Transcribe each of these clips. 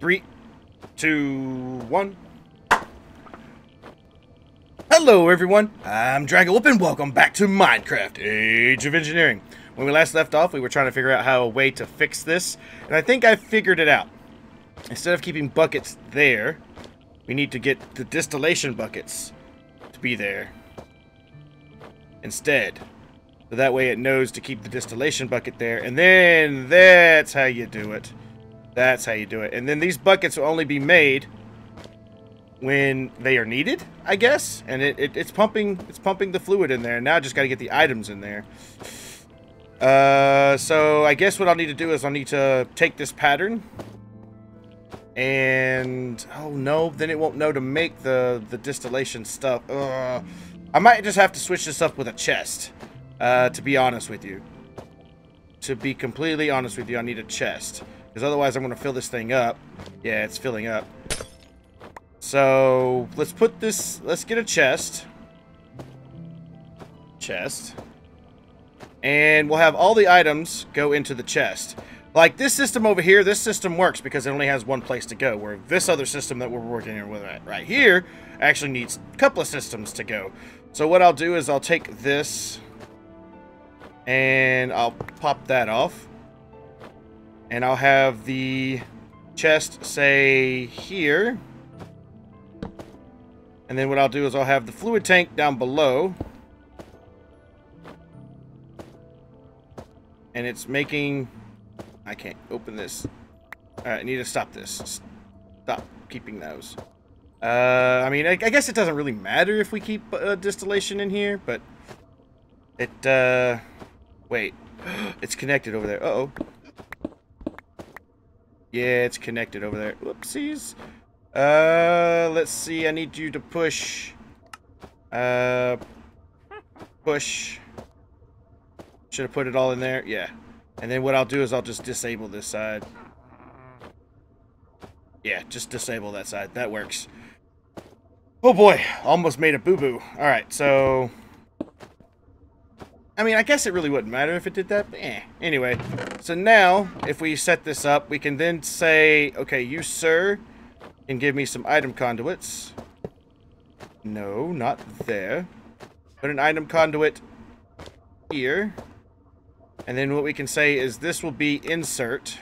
Three, two, one. Hello, everyone. I'm Dragonwhelp, and welcome back to Minecraft Age of Engineering. When we last left off, we were trying to figure out how a way to fix this, and I think I figured it out. Instead of keeping buckets there, we need to get the distillation buckets to be there instead. So that way it knows to keep the distillation bucket there, and then that's how you do it. That's how you do it. And then these buckets will only be made when they are needed, I guess. And it, it, it's pumping it's pumping the fluid in there. Now I just got to get the items in there. Uh, so I guess what I'll need to do is I'll need to take this pattern. And, oh no, then it won't know to make the, the distillation stuff. I might just have to switch this up with a chest, uh, to be honest with you. To be completely honest with you, I need a chest. Because otherwise I'm going to fill this thing up. Yeah, it's filling up. So, let's put this... Let's get a chest. Chest. And we'll have all the items go into the chest. Like, this system over here, this system works because it only has one place to go. Where this other system that we're working with right here actually needs a couple of systems to go. So what I'll do is I'll take this and I'll pop that off. And I'll have the chest say here. And then what I'll do is I'll have the fluid tank down below. And it's making... I can't open this. Alright, I need to stop this. Stop keeping those. Uh, I mean, I, I guess it doesn't really matter if we keep uh, distillation in here, but... It, uh... Wait. it's connected over there. Uh-oh. Yeah, it's connected over there. Whoopsies. Uh, let's see. I need you to push. Uh, push. Should have put it all in there. Yeah. And then what I'll do is I'll just disable this side. Yeah, just disable that side. That works. Oh boy, almost made a boo-boo. Alright, so... I mean, I guess it really wouldn't matter if it did that, eh. Anyway, so now, if we set this up, we can then say, okay, you, sir, can give me some item conduits. No, not there. Put an item conduit here. And then what we can say is this will be insert.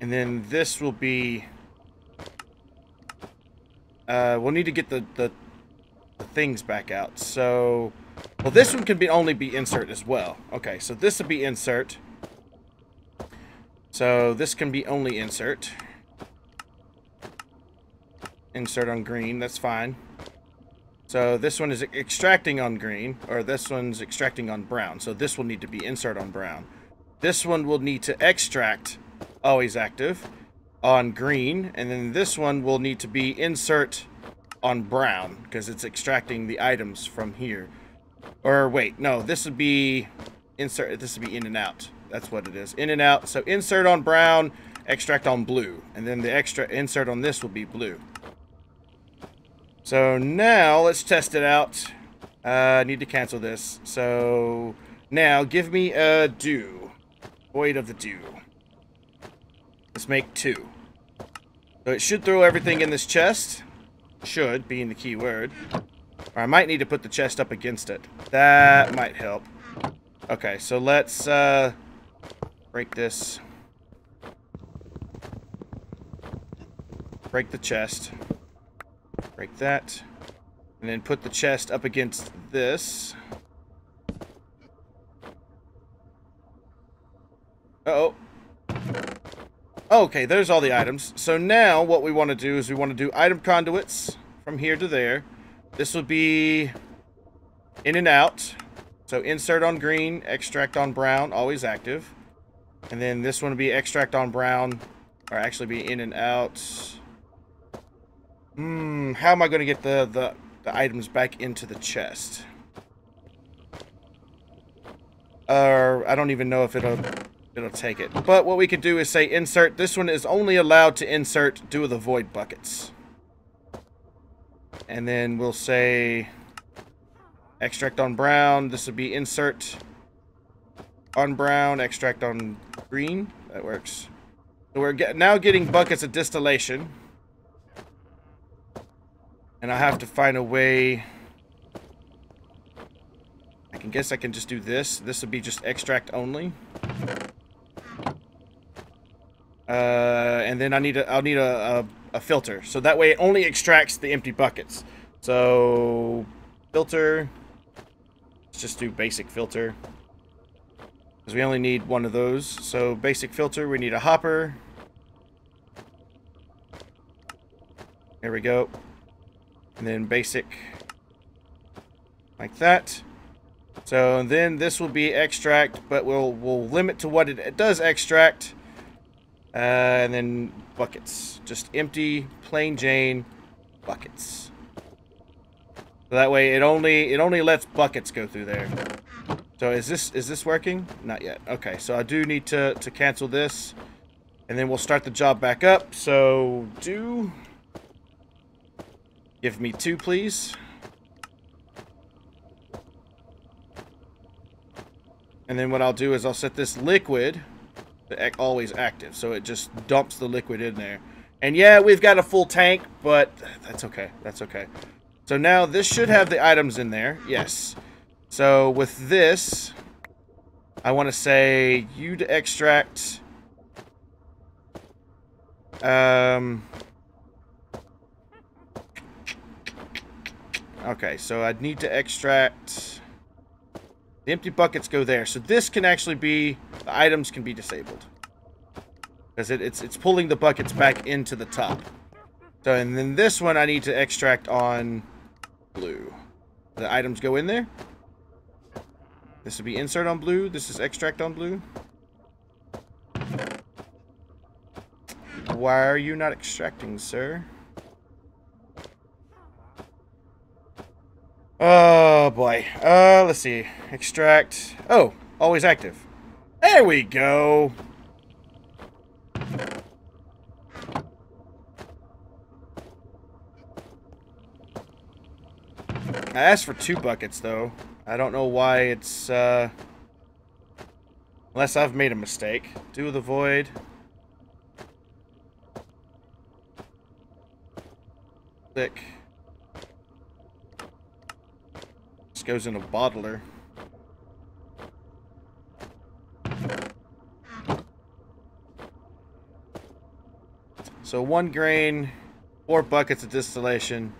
And then this will be... Uh, we'll need to get the, the the things back out. So, well, this one can be only be insert as well. Okay, so this will be insert. So this can be only insert. Insert on green, that's fine. So this one is extracting on green, or this one's extracting on brown. So this will need to be insert on brown. This one will need to extract, always active, on green. And then this one will need to be insert on brown because it's extracting the items from here. Or wait, no, this would be insert. This would be in and out. That's what it is. In and out. So insert on brown, extract on blue, and then the extra insert on this will be blue. So now let's test it out. Uh, I need to cancel this. So now give me a dew. Void of the dew. Let's make two. So it should throw everything in this chest. Should, being the key word. Or I might need to put the chest up against it. That might help. Okay, so let's uh, break this. Break the chest. Break that. And then put the chest up against this. Uh oh Okay, there's all the items. So now what we want to do is we want to do item conduits from here to there. This will be in and out. So insert on green, extract on brown, always active. And then this one will be extract on brown, or actually be in and out. Hmm, how am I going to get the, the, the items back into the chest? Or, uh, I don't even know if it'll it'll take it. But what we could do is say insert. This one is only allowed to insert due to the void buckets. And then we'll say extract on brown. This would be insert on brown, extract on green. That works. So we're get, now getting buckets of distillation. And I have to find a way... I can guess I can just do this. This would be just extract only. Uh, and then I need a, I'll need a, a, a filter. So that way it only extracts the empty buckets. So, filter. Let's just do basic filter. Because we only need one of those. So, basic filter, we need a hopper. There we go. And then basic. Like that. So then this will be extract, but we'll we'll limit to what it, it does extract. Uh, and then buckets. Just empty, plain Jane buckets. So that way it only it only lets buckets go through there. So is this is this working? Not yet. Okay, so I do need to, to cancel this. And then we'll start the job back up. So do give me two, please. And then what I'll do is I'll set this liquid always active. So it just dumps the liquid in there. And yeah, we've got a full tank, but that's okay. That's okay. So now this should have the items in there. Yes. So with this, I want to say you to extract. Um. Okay, so I'd need to extract. The empty buckets go there. So this can actually be, the items can be disabled. Because it, it's, it's pulling the buckets back into the top. So, and then this one I need to extract on blue. The items go in there. This would be insert on blue. This is extract on blue. Why are you not extracting, sir? Oh, boy. Uh, let's see. Extract. Oh, always active. There we go. I asked for two buckets, though. I don't know why it's, uh... Unless I've made a mistake. Do the void. Thick. This goes in a bottler. So one grain, four buckets of distillation.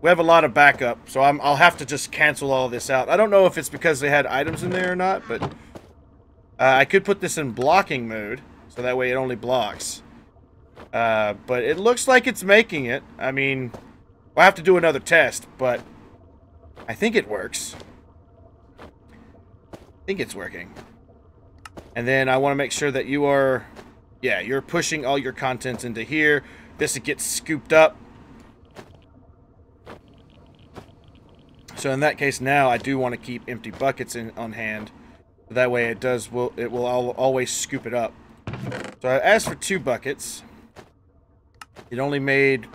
We have a lot of backup, so i will have to just cancel all this out. I don't know if it's because they had items in there or not, but uh, I could put this in blocking mode, so that way it only blocks. Uh, but it looks like it's making it. I mean, we'll have to do another test, but I think it works. I think it's working. And then I want to make sure that you are, yeah, you're pushing all your contents into here. This gets scooped up So in that case now I do want to keep empty buckets in, on hand. That way it does will it will always scoop it up. So I asked for two buckets. It only made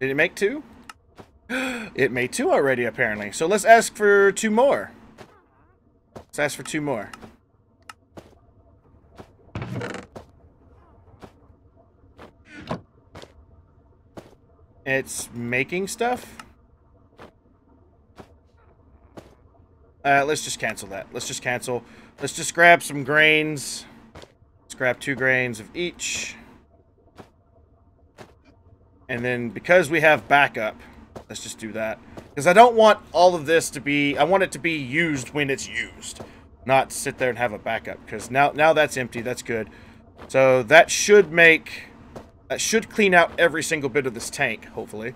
Did it make two? it made two already apparently. So let's ask for two more. Let's ask for two more. It's making stuff? Uh, let's just cancel that. Let's just cancel. Let's just grab some grains. Let's grab two grains of each. And then because we have backup, let's just do that. Because I don't want all of this to be... I want it to be used when it's used. Not sit there and have a backup. Because now, now that's empty. That's good. So that should make... That should clean out every single bit of this tank, hopefully.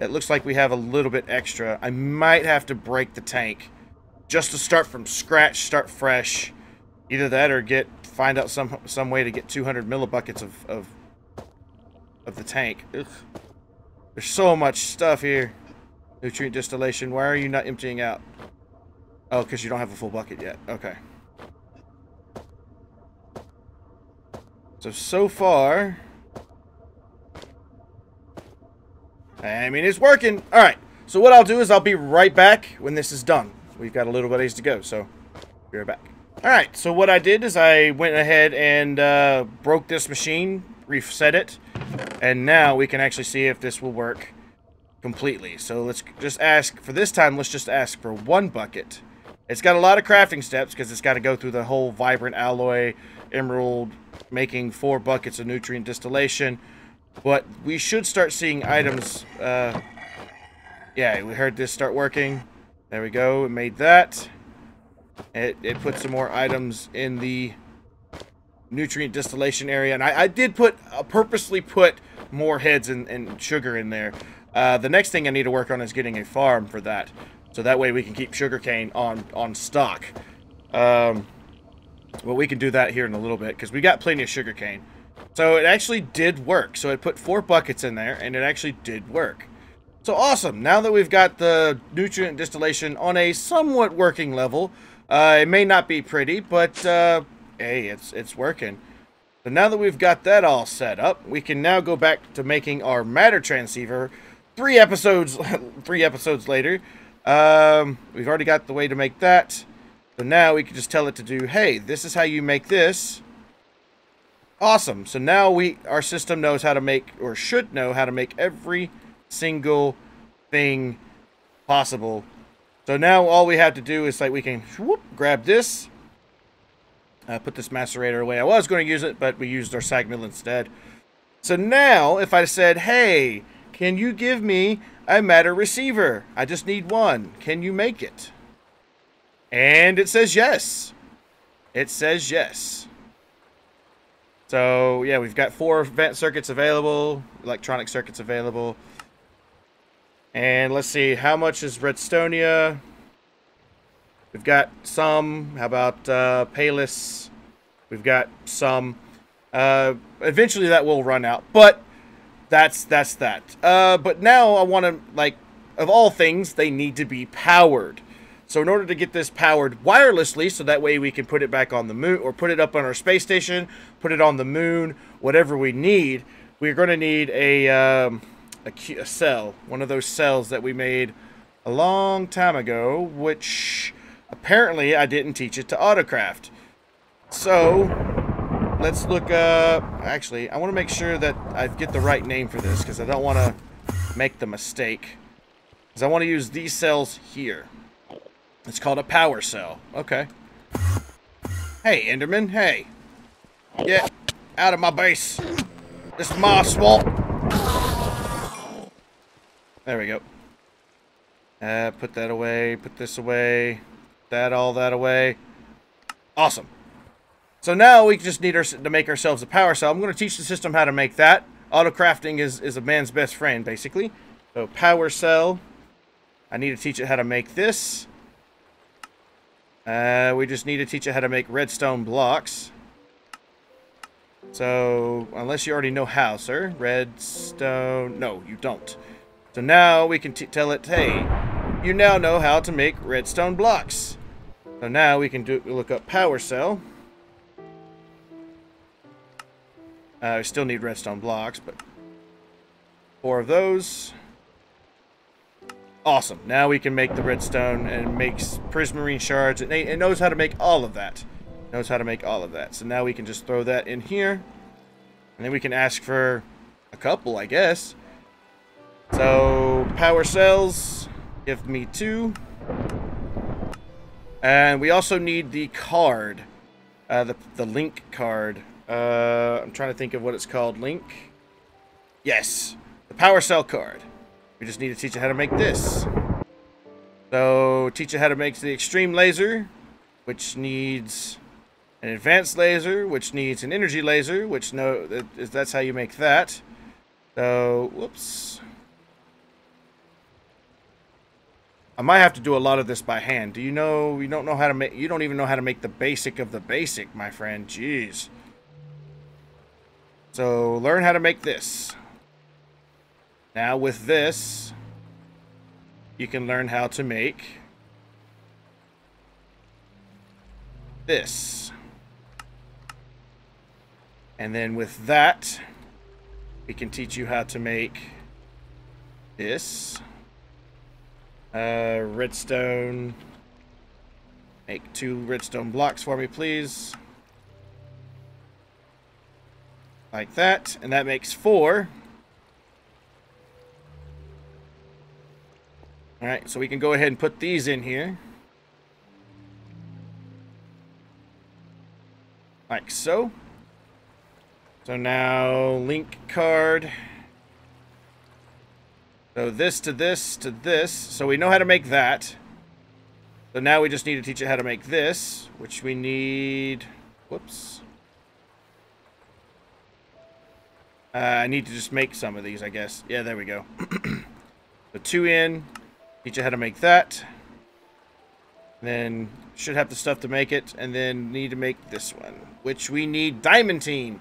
It looks like we have a little bit extra. I might have to break the tank just to start from scratch, start fresh. Either that or get find out some some way to get 200 millibuckets of of, of the tank. Ugh. There's so much stuff here. Nutrient distillation. Why are you not emptying out? Oh, because you don't have a full bucket yet. Okay. So, so far... I mean, it's working. All right. So what I'll do is I'll be right back when this is done we've got a little ways to go, so be right back. Alright, so what I did is I went ahead and uh, broke this machine, reset it, and now we can actually see if this will work completely. So let's just ask, for this time, let's just ask for one bucket. It's got a lot of crafting steps because it's got to go through the whole vibrant alloy, emerald, making four buckets of nutrient distillation. But we should start seeing items. Uh, yeah, we heard this start working. There we go. It made that. It, it put some more items in the nutrient distillation area. And I, I did put, uh, purposely put more heads and, and sugar in there. Uh, the next thing I need to work on is getting a farm for that. So that way we can keep sugarcane on, on stock. Um, well, we can do that here in a little bit because we got plenty of sugarcane. So it actually did work. So I put four buckets in there and it actually did work. So awesome. Now that we've got the nutrient distillation on a somewhat working level, uh, it may not be pretty, but uh, hey, it's it's working. So now that we've got that all set up, we can now go back to making our matter transceiver. Three episodes, three episodes later, um, we've already got the way to make that. So now we can just tell it to do, hey, this is how you make this. Awesome. So now we our system knows how to make, or should know how to make every single thing possible so now all we have to do is like we can whoop, grab this, uh, put this macerator away. I was going to use it, but we used our sag mill instead. So now if I said, hey, can you give me a matter receiver? I just need one. Can you make it? And it says yes. It says yes. So yeah, we've got four vent circuits available, electronic circuits available. And let's see, how much is Redstonia? We've got some. How about uh, Palis? We've got some. Uh, eventually that will run out, but that's that's that. Uh, but now I want to like, of all things, they need to be powered. So in order to get this powered wirelessly, so that way we can put it back on the moon or put it up on our space station, put it on the moon, whatever we need, we're going to need a. Um, a, a cell, one of those cells that we made a long time ago, which apparently I didn't teach it to Autocraft. So, let's look up... Actually, I want to make sure that I get the right name for this, because I don't want to make the mistake. Because I want to use these cells here. It's called a power cell. Okay. Hey, Enderman, hey. Get out of my base. This is my swamp. There we go. Uh, put that away, put this away, that, all that away. Awesome. So now we just need our, to make ourselves a power cell. I'm going to teach the system how to make that. Auto crafting is, is a man's best friend, basically. So power cell. I need to teach it how to make this. Uh, we just need to teach it how to make redstone blocks. So, unless you already know how, sir. Redstone... No, you don't. So now we can tell it, hey, you now know how to make redstone blocks. So now we can do look up power cell. Uh, we still need redstone blocks, but four of those. Awesome. Now we can make the redstone and makes prismarine shards. And it knows how to make all of that. Knows how to make all of that. So now we can just throw that in here. And then we can ask for a couple, I guess. So, power cells, give me two. And we also need the card, uh, the, the link card. Uh, I'm trying to think of what it's called. Link? Yes, the power cell card. We just need to teach you how to make this. So, teach you how to make the extreme laser, which needs an advanced laser, which needs an energy laser, which no, that's how you make that. So, whoops. I might have to do a lot of this by hand. Do you know, you don't know how to make, you don't even know how to make the basic of the basic, my friend. Jeez. So, learn how to make this. Now, with this, you can learn how to make this. And then with that, we can teach you how to make this. Uh, redstone. Make two redstone blocks for me, please. Like that. And that makes four. Alright, so we can go ahead and put these in here. Like so. So now, link card. So this to this to this. So we know how to make that. So now we just need to teach it how to make this, which we need... Whoops. Uh, I need to just make some of these, I guess. Yeah, there we go. so two in. Teach you how to make that. Then should have the stuff to make it. And then need to make this one, which we need Diamantine.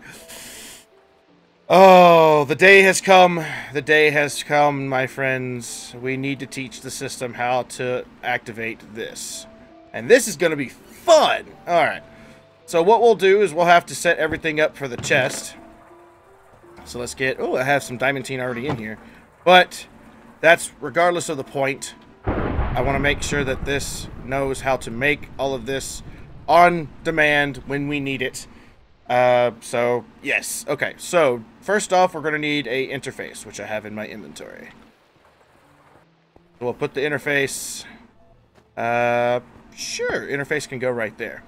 Oh, the day has come. The day has come, my friends. We need to teach the system how to activate this. And this is going to be fun. All right. So what we'll do is we'll have to set everything up for the chest. So let's get... Oh, I have some diamantine already in here. But that's regardless of the point. I want to make sure that this knows how to make all of this on demand when we need it. Uh, so, yes. Okay, so first off, we're going to need a interface, which I have in my inventory. we'll put the interface... Uh, sure, interface can go right there.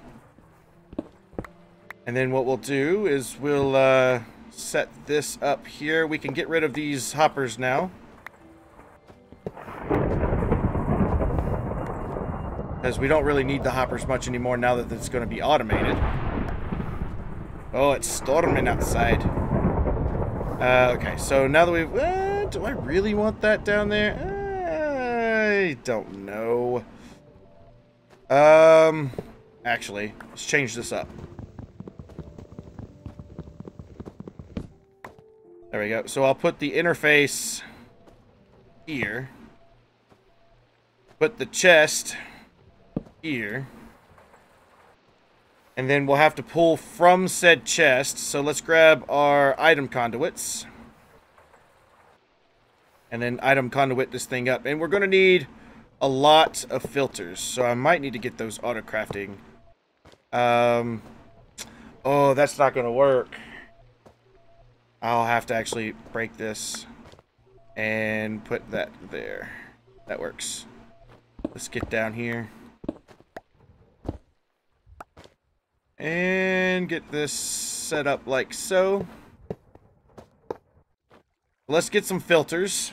And then what we'll do is we'll uh, set this up here. We can get rid of these hoppers now. Because we don't really need the hoppers much anymore now that it's going to be automated. Oh, it's storming outside. Uh, okay, so now that we've... Uh, do I really want that down there? I don't know. Um, actually, let's change this up. There we go. So I'll put the interface here. Put the chest here. And then we'll have to pull from said chest. So let's grab our item conduits. And then item conduit this thing up. And we're going to need a lot of filters. So I might need to get those auto crafting. Um, oh, that's not going to work. I'll have to actually break this and put that there. That works. Let's get down here. And get this set up like so. Let's get some filters.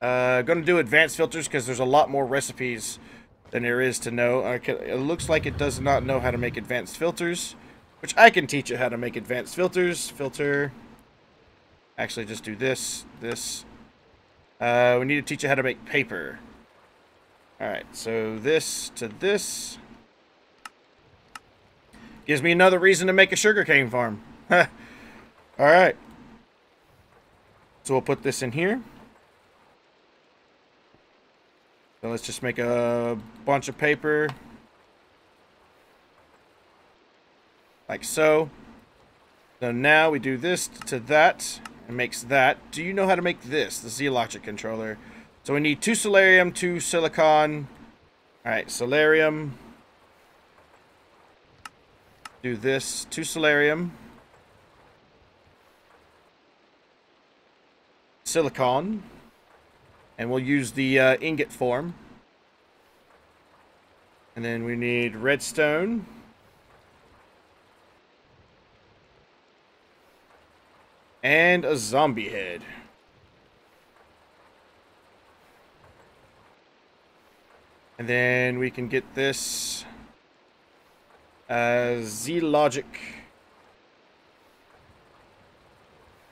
Uh, gonna do advanced filters because there's a lot more recipes than there is to know. Okay, it looks like it does not know how to make advanced filters, which I can teach it how to make advanced filters. Filter. Actually, just do this, this. Uh, we need to teach it how to make paper. Alright, so this to this. Gives me another reason to make a sugarcane farm. Alright. So we'll put this in here. So let's just make a bunch of paper. Like so. So now we do this to that. It makes that. Do you know how to make this? The Z-Logic controller. So we need two Soularium, two Silicon. Alright, Soularium do this to Soularium. Silicon. And we'll use the uh, ingot form. And then we need redstone. And a zombie head. And then we can get this uh, Z-Logic.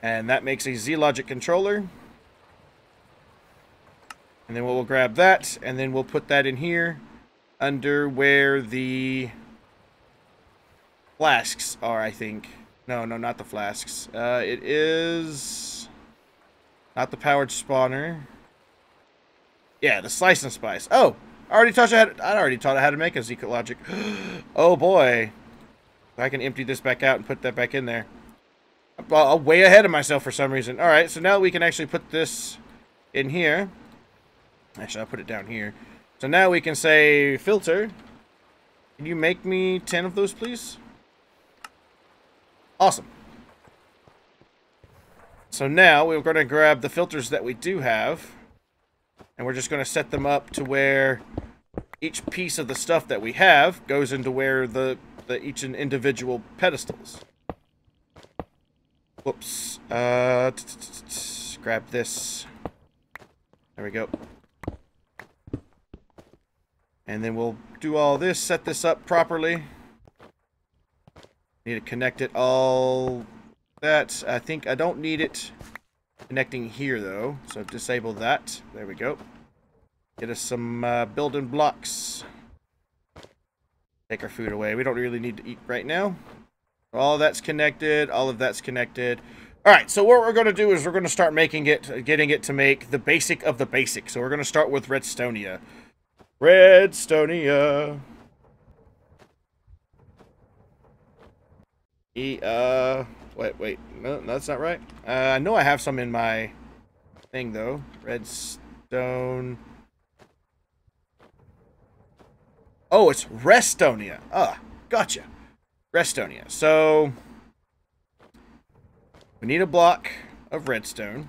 And that makes a Z-Logic controller. And then we'll grab that, and then we'll put that in here under where the flasks are, I think. No, no, not the flasks. Uh, it is not the powered spawner. Yeah, the Slice'N'Splice. Oh, I already taught you how to, I already taught how to make a Z logic. oh boy. I can empty this back out and put that back in there. I'm way ahead of myself for some reason. Alright, so now we can actually put this in here. Actually, I'll put it down here. So now we can say filter. Can you make me 10 of those, please? Awesome. So now we're going to grab the filters that we do have. And we're just going to set them up to where each piece of the stuff that we have goes into where the, the each individual pedestals. Whoops. Uh, grab this. There we go. And then we'll do all this, set this up properly. Need to connect it all that. I think I don't need it connecting here, though. So disable that. There we go. Get us some uh, building blocks. Take our food away. We don't really need to eat right now. All that's connected. All of that's connected. All right, so what we're going to do is we're going to start making it, getting it to make the basic of the basic. So we're going to start with Redstonia. Redstonia. E, uh, wait, wait, no, that's not right. Uh, I know I have some in my thing, though. Redstone. Oh, it's Restonia. Ah, gotcha. Restonia. So, we need a block of redstone.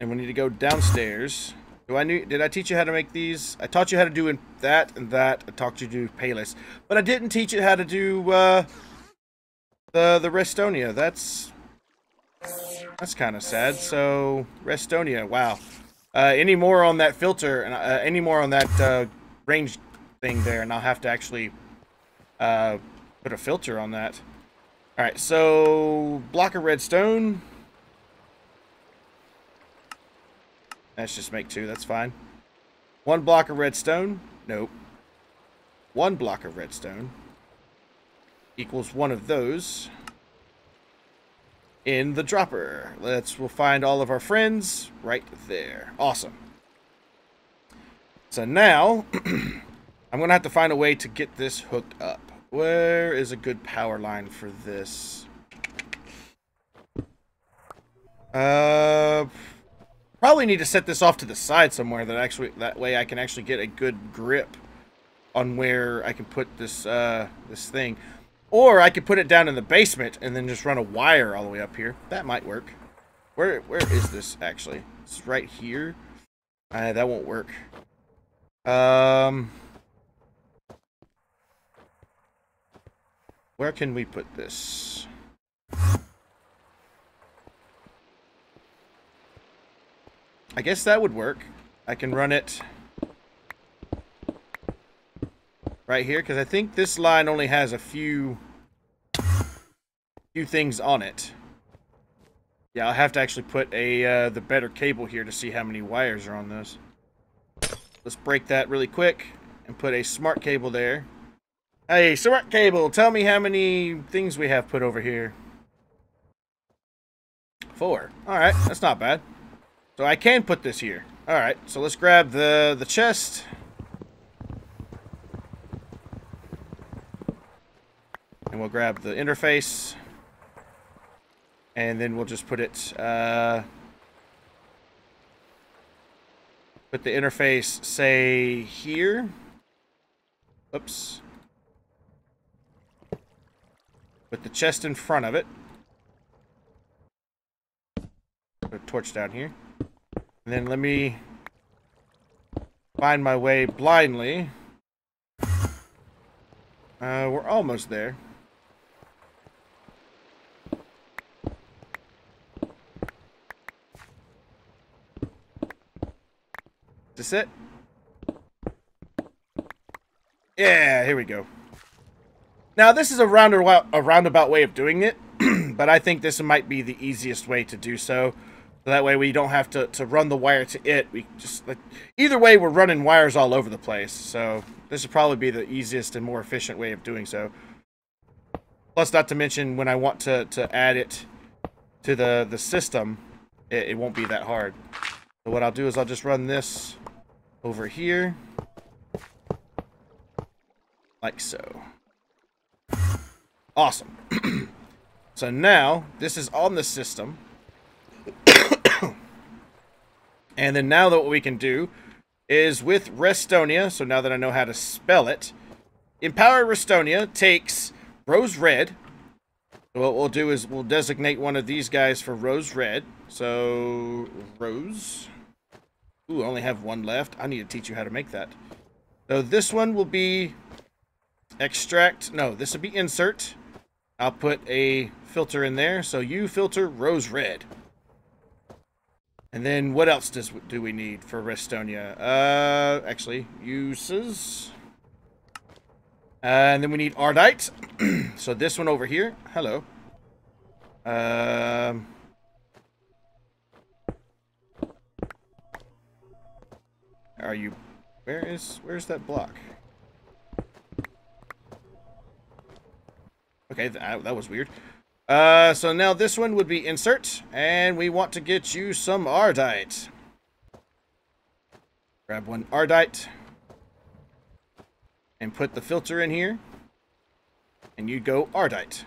And we need to go downstairs. Do I need, did I teach you how to make these? I taught you how to do that and that. I taught you to do Palis. But I didn't teach you how to do uh, the, the Restonia. That's that's kind of sad. So, Restonia, wow. Uh, any more on that filter, and uh, any more on that uh, range thing there, and I'll have to actually uh, put a filter on that. Alright, so block of redstone. Let's just make two, that's fine. One block of redstone. Nope. One block of redstone equals one of those in the dropper. Let's, we'll find all of our friends right there. Awesome. So now, I'm going to have to find a way to get this hooked up. Where is a good power line for this? Uh, probably need to set this off to the side somewhere that actually that way I can actually get a good grip on where I can put this uh this thing. Or I could put it down in the basement and then just run a wire all the way up here. That might work. Where where is this actually? It's right here. Uh, that won't work. Um Where can we put this? I guess that would work. I can run it right here because I think this line only has a few few things on it. Yeah, I'll have to actually put a uh, the better cable here to see how many wires are on this. Let's break that really quick and put a smart cable there. Hey, smart cable, tell me how many things we have put over here. Four. Alright, that's not bad. So I can put this here. Alright, so let's grab the, the chest. And we'll grab the interface. And then we'll just put it... Uh, put the interface, say, here. Oops. Put the chest in front of it. Put a torch down here. And then let me find my way blindly. Uh, we're almost there. Is this it? Yeah, here we go. Now, this is a roundabout, a roundabout way of doing it, but I think this might be the easiest way to do so. That way we don't have to, to run the wire to it. We just like, Either way, we're running wires all over the place. So this would probably be the easiest and more efficient way of doing so. Plus, not to mention, when I want to, to add it to the, the system, it, it won't be that hard. So what I'll do is I'll just run this over here. Like so. Awesome. so now, this is on the system. and then now that what we can do is with Restonia. So now that I know how to spell it, Empower Restonia takes Rose Red. What we'll do is we'll designate one of these guys for Rose Red. So, Rose. Ooh, I only have one left. I need to teach you how to make that. So this one will be extract. No, this will be insert. I'll put a filter in there. So you filter Rose Red. And then what else does do we need for Restonia? Uh, actually, uses. Uh, and then we need Ardite. so this one over here. Hello. Um. Are you... Where is... Where's that block? Okay, that, that was weird. Uh, so now this one would be insert, and we want to get you some Ardite. Grab one Ardite, and put the filter in here, and you go Ardite.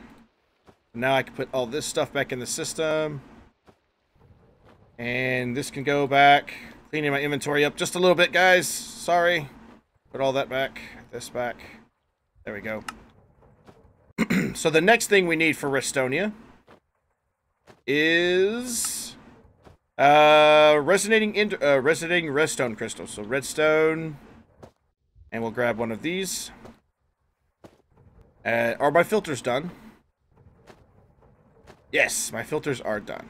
Now I can put all this stuff back in the system, and this can go back. Cleaning my inventory up just a little bit, guys. Sorry. Put all that back, this back. There we go. So the next thing we need for Restonia is uh, resonating in, uh, resonating redstone crystals. So redstone, and we'll grab one of these. Uh, are my filters done? Yes, my filters are done.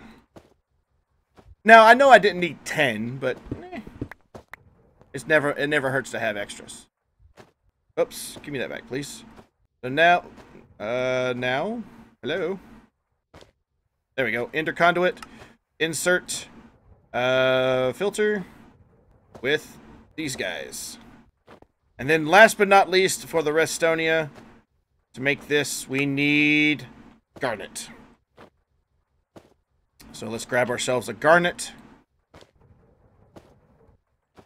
Now I know I didn't need ten, but eh, it's never it never hurts to have extras. Oops, give me that back, please. So now uh, now? Hello? There we go. Item conduit. Insert. Uh, filter. With these guys. And then last but not least, for the Restonia, to make this, we need garnet. So let's grab ourselves a garnet.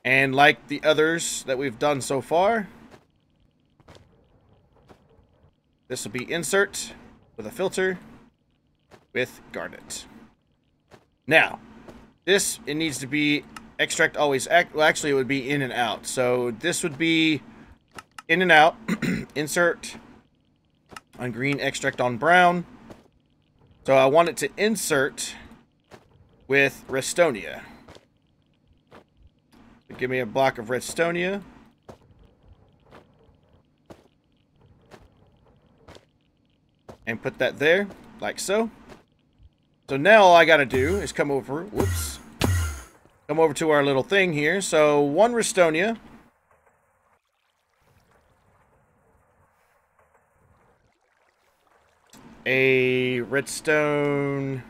And like the others that we've done so far, This will be insert with a filter with garnet. Now, this, it needs to be extract always, act, well actually it would be in and out. So this would be in and out, insert on green, extract on brown. So I want it to insert with Restonia. Give me a block of Restonia. And put that there, like so. So now all I gotta do is come over, whoops, come over to our little thing here. So one Restonia. A redstone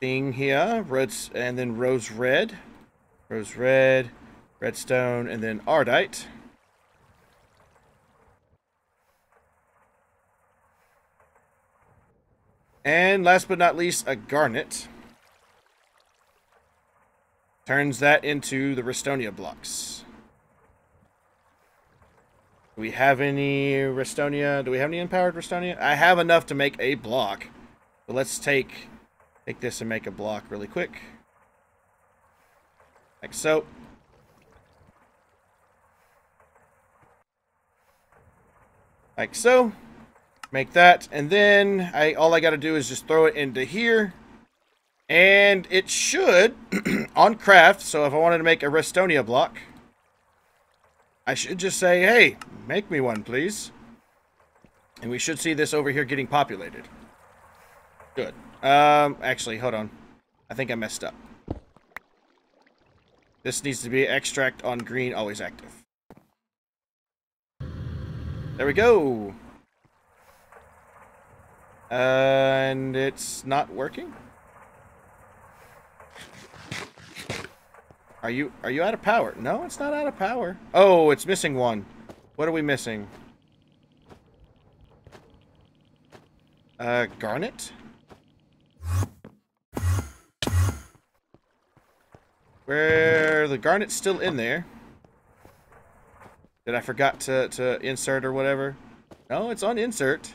thing here, reds, and then rose red, rose red, redstone, and then ardite. And last but not least, a garnet. Turns that into the Restonia blocks. Do we have any Restonia? Do we have any empowered Restonia? I have enough to make a block. But let's take take this and make a block really quick. Like so. Like so. Make that, and then I all I got to do is just throw it into here. And it should, on craft, so if I wanted to make a Restonia block, I should just say, hey, make me one, please. And we should see this over here getting populated. Good. Um, actually, hold on. I think I messed up. This needs to be extract on green, always active. There we go. And it's not working? Are you are you out of power? No, it's not out of power. Oh, it's missing one. What are we missing? Uh, garnet? Where the garnet's still in there. Did I forgot to, to insert or whatever? No, it's on insert.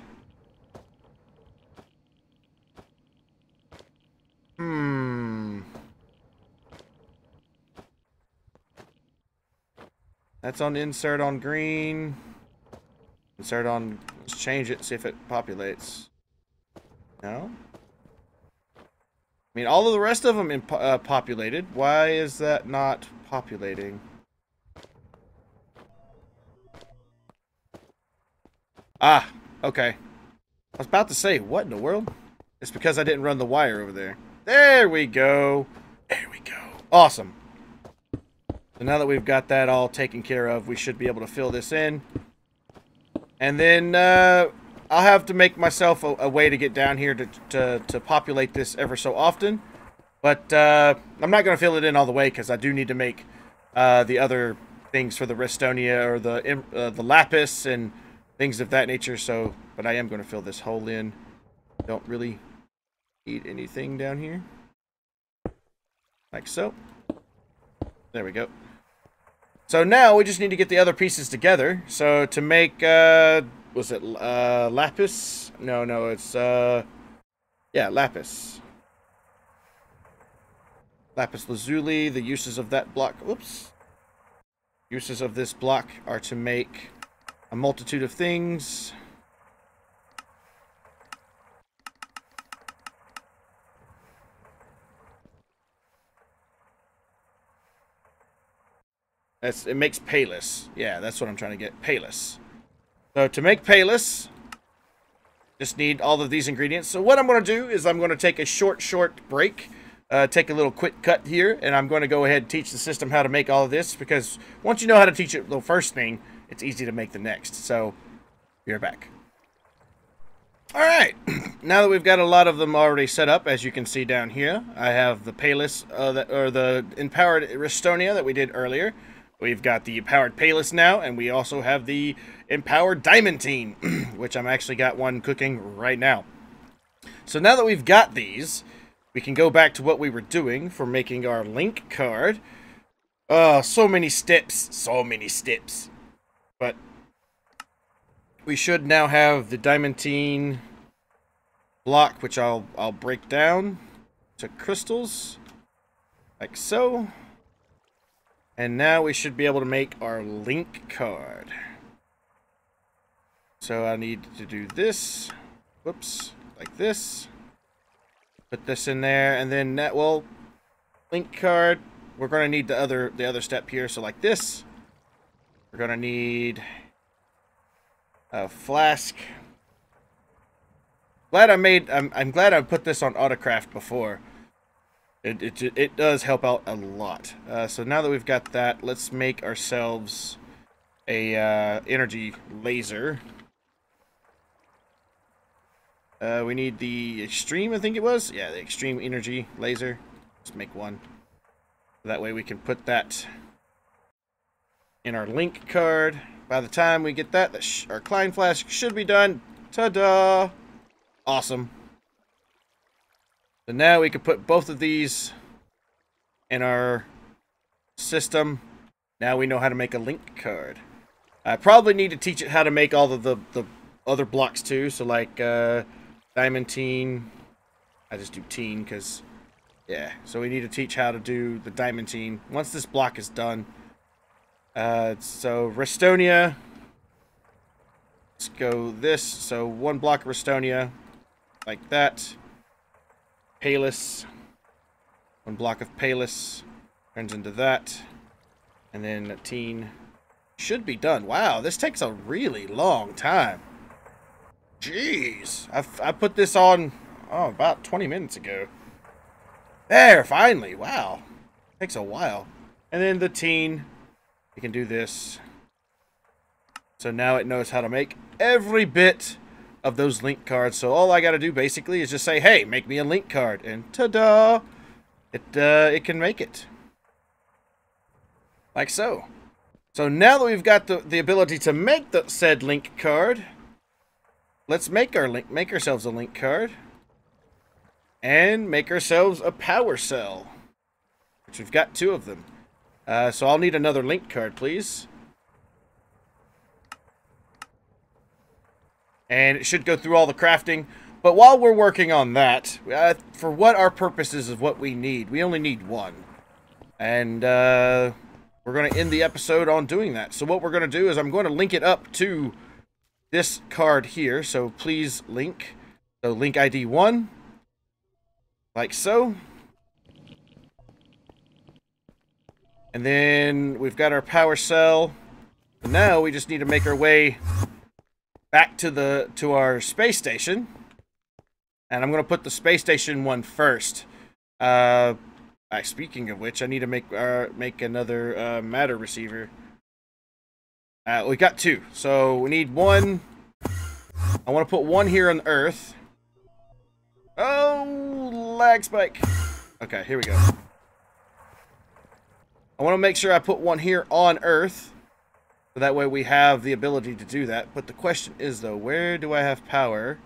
That's on insert on green. Insert on, let's change it, see if it populates. No? I mean, all of the rest of them uh, populated. Why is that not populating? Ah, okay. I was about to say, what in the world? It's because I didn't run the wire over there. There we go. There we go. Awesome. So now that we've got that all taken care of, we should be able to fill this in. And then uh, I'll have to make myself a, a, way to get down here to, to, to populate this ever so often. But uh, I'm not going to fill it in all the way because I do need to make uh, the other things for the Restonia or the uh, the Lapis and things of that nature. So, But I am going to fill this hole in. Don't really need anything down here. Like so. There we go. So now we just need to get the other pieces together. So to make, uh, was it uh, lapis? No, no, it's, uh, yeah, lapis. Lapis lazuli, the uses of that block, oops. Uses of this block are to make a multitude of things. That's, it makes Palis. Yeah, that's what I'm trying to get. Palis. So to make Palis, just need all of these ingredients. So what I'm going to do is I'm going to take a short, short break. Uh, take a little quick cut here, and I'm going to go ahead and teach the system how to make all of this, because once you know how to teach it the first thing, it's easy to make the next. So, you're back. Alright, now that we've got a lot of them already set up, as you can see down here, I have the Palis, uh, the, or the Empowered Restonia that we did earlier. We've got the Empowered Palis now, and we also have the Empowered Diamantine, which I'm actually got one cooking right now. So now that we've got these, we can go back to what we were doing for making our link card. Oh, so many steps, so many steps. But we should now have the Diamantine block, which I'll I'll break down to crystals, like so. And now we should be able to make our link card. So I need to do this. Whoops. Like this. Put this in there. And then that will link card. We're going to need the other the other step here. So like this. We're going to need a flask. Glad I made I'm I'm glad I put this on Autocraft before. It, it, it does help out a lot. Uh, so now that we've got that, let's make ourselves a uh, energy laser. Uh, we need the extreme, I think it was. Yeah, the extreme energy laser. Let's make one. That way we can put that in our link card. By the time we get that, our Klein flask should be done. Ta-da! Awesome. So now we can put both of these in our system. Now we know how to make a link card. I probably need to teach it how to make all of the, the other blocks too. So like uh, diamantine. I just do teen because, yeah. So we need to teach how to do the diamond diamantine once this block is done. Uh, so Restonia. Let's go this. So one block of Restonia like that. Palis. One block of Palis turns into that. And then a teen should be done. Wow, this takes a really long time. Jeez. I, I put this on, oh, about 20 minutes ago. There, finally. Wow. Takes a while. And then the teen, you can do this. So now it knows how to make every bit of those link cards. So all I got to do basically is just say, hey, make me a link card. And ta-da! It, uh, it can make it. Like so. So now that we've got the, the ability to make the said link card, let's make our link, make ourselves a link card. And make ourselves a power cell. Which we've got two of them. Uh, so I'll need another link card, please. And it should go through all the crafting. But while we're working on that, uh, for what our purposes of what we need, we only need one. And uh, we're going to end the episode on doing that. So what we're going to do is I'm going to link it up to this card here. So please link. So link ID 1, like so. And then we've got our power cell. Now we just need to make our way back to the to our space station. And I'm going to put the space station one first. Uh, speaking of which, I need to make uh, make another uh, matter receiver. Uh, we got two, so we need one. I want to put one here on Earth. Oh, lag spike. Okay, here we go. I want to make sure I put one here on Earth. So that way we have the ability to do that. But the question is, though, where do I have power?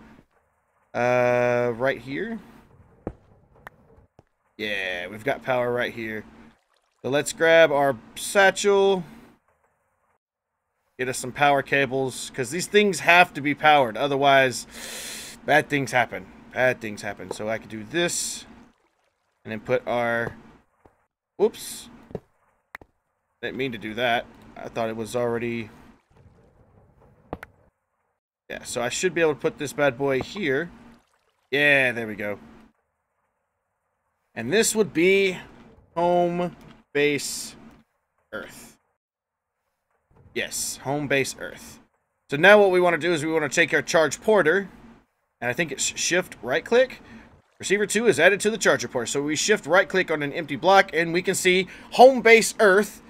Uh, right here? Yeah, we've got power right here. So let's grab our satchel. Get us some power cables. Because these things have to be powered. Otherwise, bad things happen. Bad things happen. So I could do this. And then put our... Whoops. Didn't mean to do that. I thought it was already... Yeah, so I should be able to put this bad boy here. Yeah, there we go. And this would be home base Earth. Yes, home base Earth. So now what we want to do is we want to take our charge porter, and I think it's shift right click. Receiver 2 is added to the charge porter. So we shift right click on an empty block and we can see home base Earth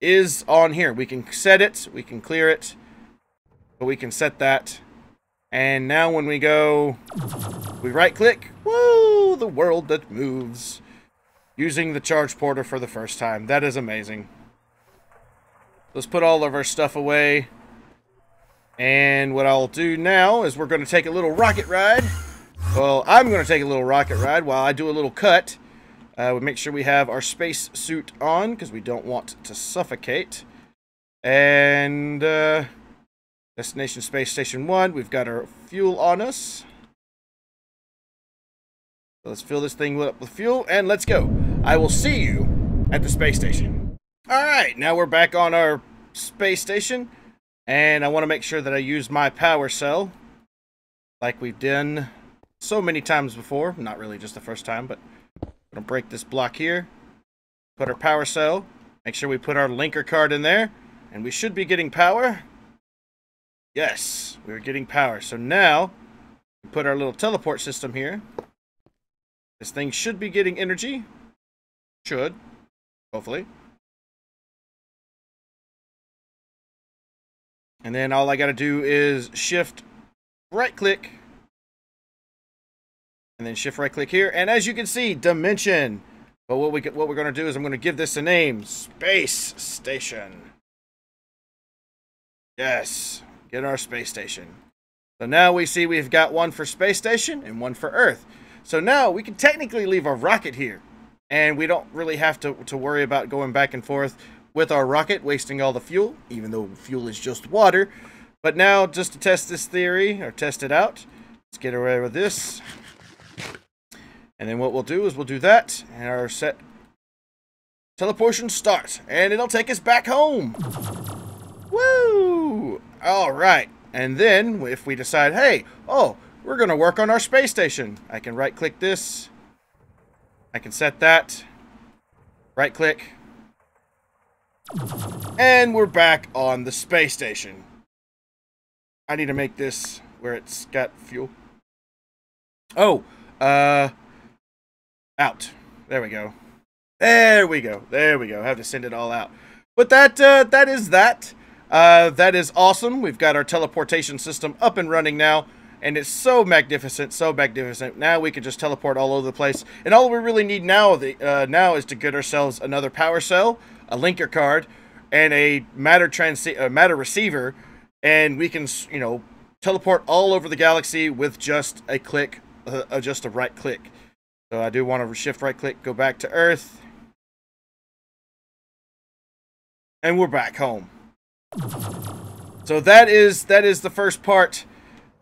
is on here. We can set it, we can clear it, but we can set that. And now when we go, we right click, woo, the world that moves. Using the charge porter for the first time. That is amazing. Let's put all of our stuff away. And what I'll do now is we're going to take a little rocket ride. Well, I'm going to take a little rocket ride while I do a little cut. Uh, we make sure we have our space suit on because we don't want to suffocate. And uh, destination space station one, we've got our fuel on us. Let's fill this thing up with fuel and let's go. I will see you at the space station. All right, now we're back on our space station. And I want to make sure that I use my power cell like we've done so many times before. Not really just the first time, but Gonna break this block here. Put our power cell. Make sure we put our linker card in there. And we should be getting power. Yes, we're getting power. So now, we put our little teleport system here. This thing should be getting energy. Should. Hopefully. And then all I gotta do is shift right click and then shift right click here. And as you can see, dimension. But what we what we're going to do is I'm going to give this a name, Space Station. Yes, get our space station. So now we see we've got one for space station and one for Earth. So now we can technically leave our rocket here. And we don't really have to, to worry about going back and forth with our rocket, wasting all the fuel, even though fuel is just water. But now, just to test this theory, or test it out, let's get away with this. And then what we'll do is we'll do that, and our set teleportation starts, and it'll take us back home. Woo! All right. And then if we decide, hey, oh, we're to work on our space station. I can right click this. I can set that. Right click. And we're back on the space station. I need to make this where it's got fuel. Oh, uh, out. There we go. There we go. There we go. I have to send it all out. But that uh, that is that. Uh, that is awesome. We've got our teleportation system up and running now. And it's so magnificent, so magnificent. Now we can just teleport all over the place. And all we really need now the, uh, now is to get ourselves another power cell, a linker card, and a matter trans uh, matter receiver. And we can, you know, teleport all over the galaxy with just a click, uh, just a right click. So I do want to shift right click, go back to Earth. And we're back home. So that is that is the first part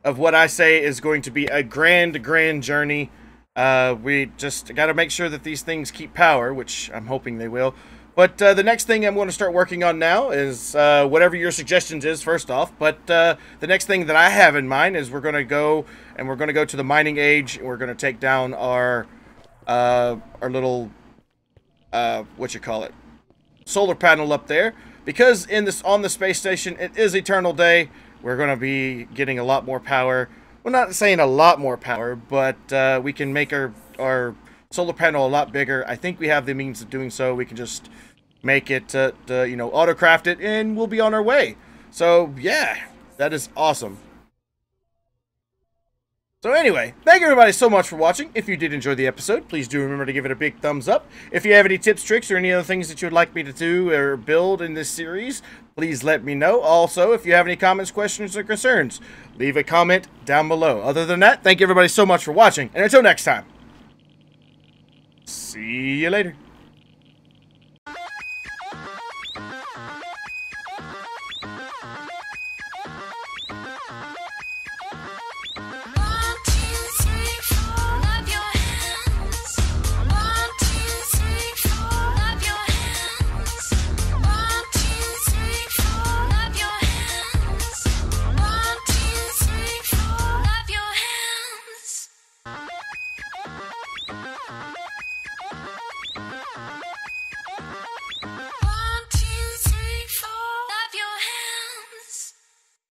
of what I say is going to be a grand, grand journey. Uh, we just got to make sure that these things keep power, which I'm hoping they will. But uh, the next thing I'm going to start working on now is uh, whatever your suggestions is, first off. But uh, the next thing that I have in mind is we're going to go and we're going to go to the mining age. And we're going to take down our uh, our little uh, what you call it solar panel up there because in this on the space station it is eternal day. We're going to be getting a lot more power. We're not saying a lot more power, but uh, we can make our our solar panel a lot bigger. I think we have the means of doing so. We can just make it, uh, to, you know, auto-craft it, and we'll be on our way. So, yeah, that is awesome. So anyway, thank you everybody so much for watching. If you did enjoy the episode, please do remember to give it a big thumbs up. If you have any tips, tricks, or any other things that you would like me to do or build in this series, please let me know. Also, if you have any comments, questions, or concerns, leave a comment down below. Other than that, thank you everybody so much for watching, and until next time, see you later.